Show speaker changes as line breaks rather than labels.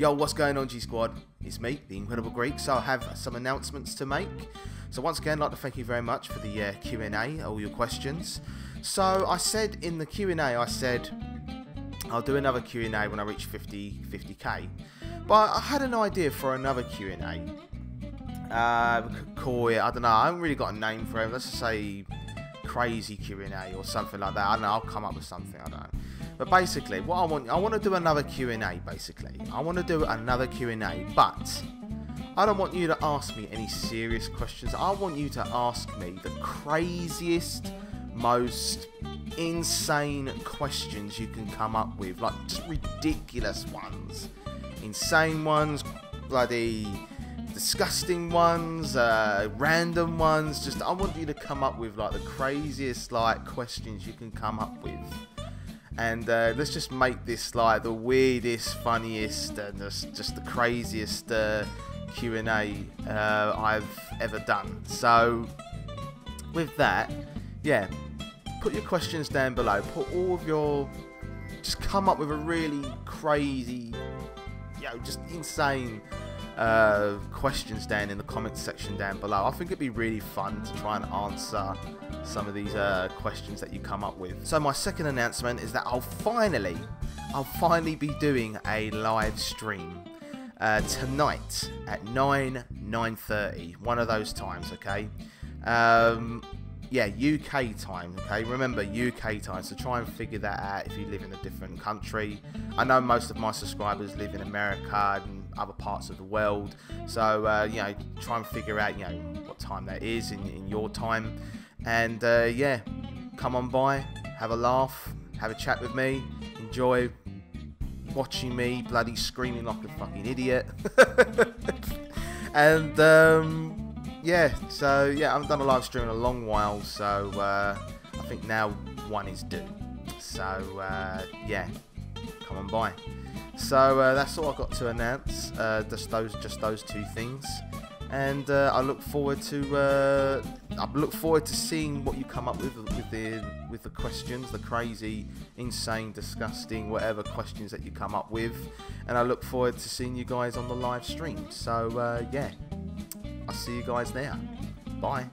Yo, what's going on, G Squad? It's me, the Incredible Greek. So I have some announcements to make. So once again, I'd like to thank you very much for the uh, Q&A, all your questions. So I said in the Q&A, I said I'll do another Q&A when I reach 50, 50k. But I had an idea for another Q&A. Uh, we could call it, I don't know, I haven't really got a name for it. Let's just say crazy Q&A or something like that. I don't know, I'll come up with something, I don't know. But basically, what I want, I want to do another Q&A, basically. I want to do another Q&A, but I don't want you to ask me any serious questions. I want you to ask me the craziest, most insane questions you can come up with. Like, just ridiculous ones. Insane ones, bloody disgusting ones, uh, random ones. Just, I want you to come up with, like, the craziest, like, questions you can come up with and uh, let's just make this like the weirdest, funniest, and just, just the craziest uh, Q&A uh, I've ever done. So with that, yeah, put your questions down below. Put all of your, just come up with a really crazy, you know, just insane uh, questions down in the comments section down below. I think it'd be really fun to try and answer some of these uh, questions that you come up with. So my second announcement is that I'll finally, I'll finally be doing a live stream uh, tonight at 9, 9.30, one of those times, okay? Um, yeah, UK time, okay? Remember, UK time, so try and figure that out if you live in a different country. I know most of my subscribers live in America and other parts of the world, so, uh, you know, try and figure out, you know, what time that is in, in your time. And, uh, yeah, come on by, have a laugh, have a chat with me, enjoy watching me bloody screaming like a fucking idiot. and um, yeah, so yeah, I haven't done a live stream in a long while, so uh, I think now one is due. So uh, yeah, come on by. So uh, that's all I got to announce. Uh, just those, just those two things and uh, I look forward to uh, I look forward to seeing what you come up with with the with the questions, the crazy, insane, disgusting, whatever questions that you come up with, and I look forward to seeing you guys on the live stream. So uh, yeah, I'll see you guys there. Bye.